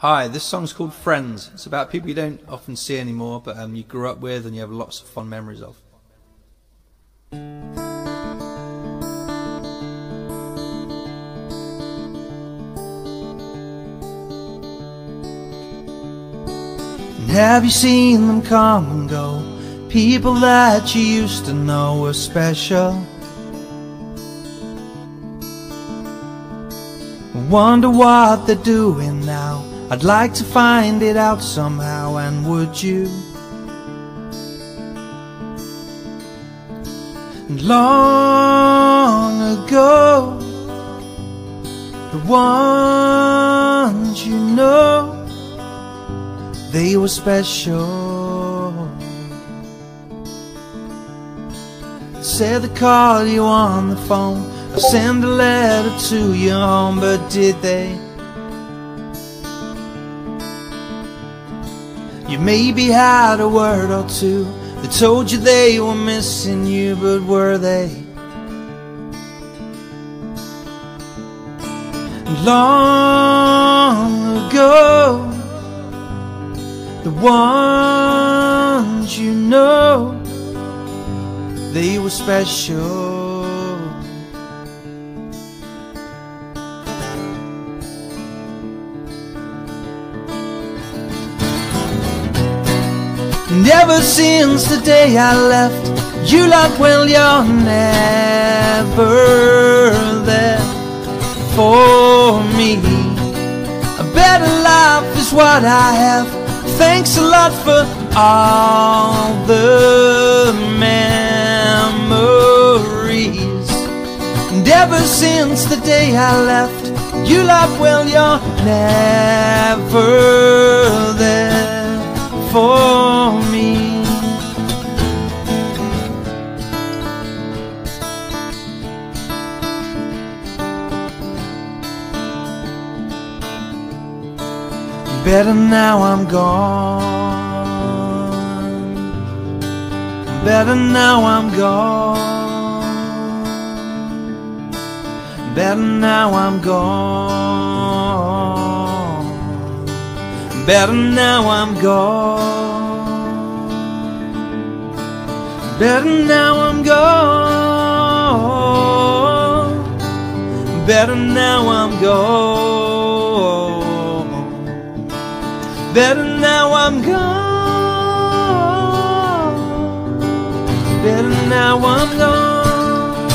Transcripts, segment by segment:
Hi, this song's called Friends. It's about people you don't often see anymore, but um, you grew up with and you have lots of fond memories of. And have you seen them come and go? People that you used to know were special. Wonder what they're doing now. I'd like to find it out somehow, and would you? And long ago, the ones you know, they were special. Said they call you on the phone, or send a letter to your home, but did they? You maybe had a word or two that told you they were missing you, but were they? Long ago, the ones you know, they were special. And ever since the day I left, you like, well, you're never there for me. A better life is what I have. Thanks a lot for all the memories. And ever since the day I left, you like, well, you're never Better now I'm gone. Better now I'm gone. Better now I'm gone. Better now I'm gone. Better now I'm gone. Better now I'm gone. Better now I'm gone. Better now I'm gone.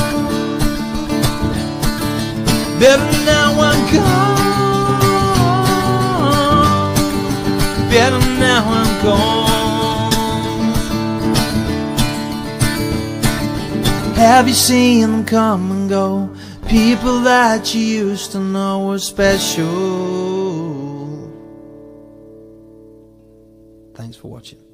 Better now I'm gone. Better now I'm gone. Have you seen them come and go? People that you used to know were special. For watching.